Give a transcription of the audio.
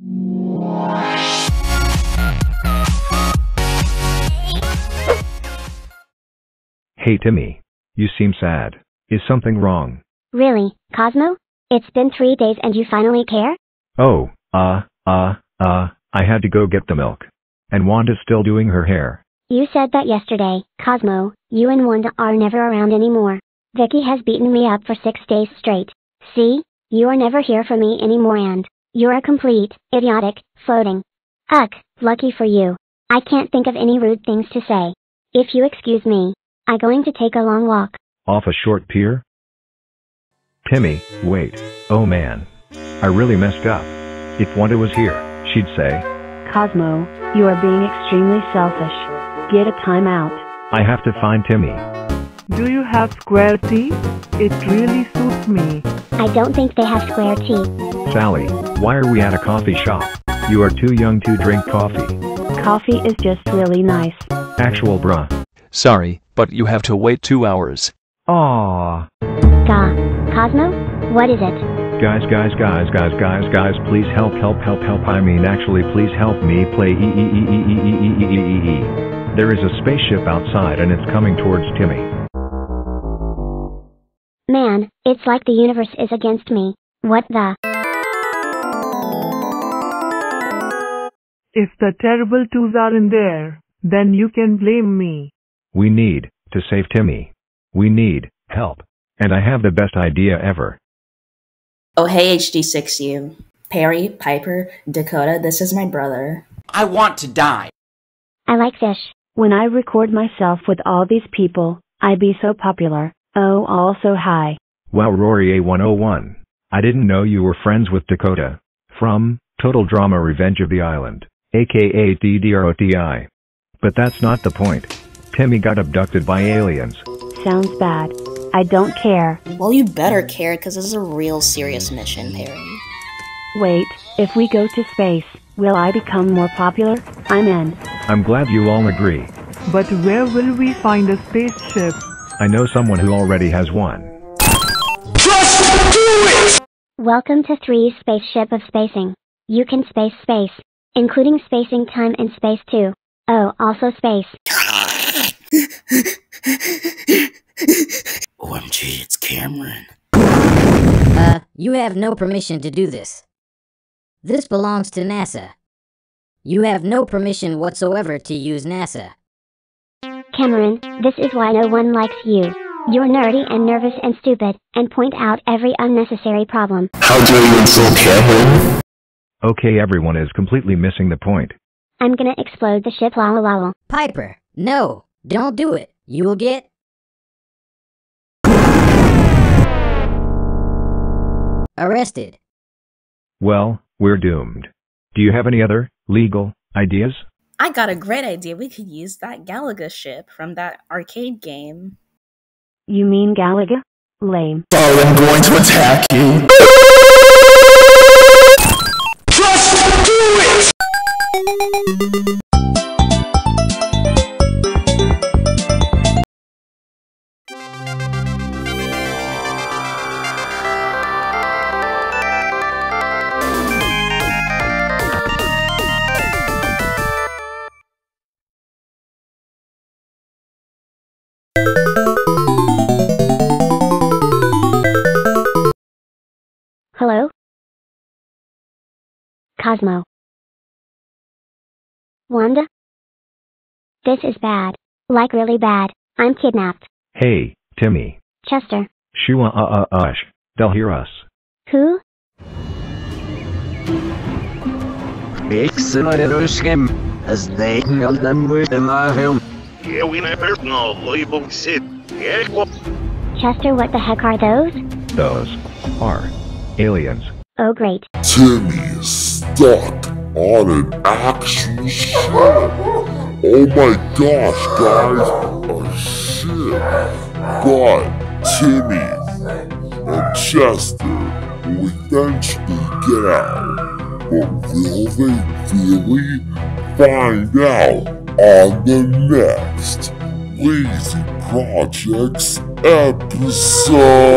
Hey Timmy. You seem sad. Is something wrong? Really, Cosmo? It's been three days and you finally care? Oh, uh, uh, uh, I had to go get the milk. And Wanda's still doing her hair. You said that yesterday, Cosmo. You and Wanda are never around anymore. Vicky has beaten me up for six days straight. See? You are never here for me anymore and you're a complete, idiotic, floating. Ugh, lucky for you. I can't think of any rude things to say. If you excuse me, I'm going to take a long walk. Off a short pier? Timmy, wait. Oh man. I really messed up. If Wanda was here, she'd say, Cosmo, you are being extremely selfish. Get a timeout. I have to find Timmy. Do you have square tea? It really suits me. I don't think they have square tea. Sally, why are we at a coffee shop? You are too young to drink coffee. Coffee is just really nice. Actual bruh. Sorry, but you have to wait two hours. Aww. Gah. Cosmo? What is it? Guys, guys, guys, guys, guys, guys, please help, help, help, help. I mean, actually, please help me play E E E E E E E E E E E. There is a spaceship outside and it's coming towards Timmy. Man, it's like the universe is against me. What the? If the terrible twos are in there, then you can blame me. We need to save Timmy. We need help. And I have the best idea ever. Oh, hey, HD6U. Perry, Piper, Dakota, this is my brother. I want to die. I like fish. When I record myself with all these people, I be so popular. Oh, all so high. Wow, Rorey A101. I didn't know you were friends with Dakota. From Total Drama Revenge of the Island, aka TDROTI. But that's not the point. Timmy got abducted by aliens. Sounds bad. I don't care. Well, you better care, because this is a real serious mission, Perry. Wait, if we go to space, will I become more popular? I'm in. I'm glad you all agree. But where will we find a spaceship? I know someone who already has one. Welcome to 3's Spaceship of Spacing. You can space space, including spacing time and space too. Oh, also space. OMG, it's Cameron. Uh, you have no permission to do this. This belongs to NASA. You have no permission whatsoever to use NASA. Cameron, this is why no one likes you. You're nerdy and nervous and stupid, and point out every unnecessary problem. How dare you insult Cameron? Okay, everyone is completely missing the point. I'm gonna explode the ship lol lol. Piper, no, don't do it. You will get. Arrested. Well, we're doomed. Do you have any other legal ideas? I got a great idea. We could use that Galaga ship from that arcade game. You mean Galaga? Lame. Sorry, I'm going to attack you. Hello? Cosmo. Wanda? This is bad. Like really bad. I'm kidnapped. Hey, Timmy. Chester. Shua uh uh ush. They'll hear us. Who? Excellent Ruskim, as they can them with the film. Yeah, we never know. Label shit. Yeah, well, Chester, what the heck are those? Those are aliens. Oh great. Timmy is stuck on an actual ship. Oh my gosh, guys, a ship. But Timmy and Chester will eventually get out. But will they really find out on the next Lazy Projects episode?